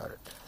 about it.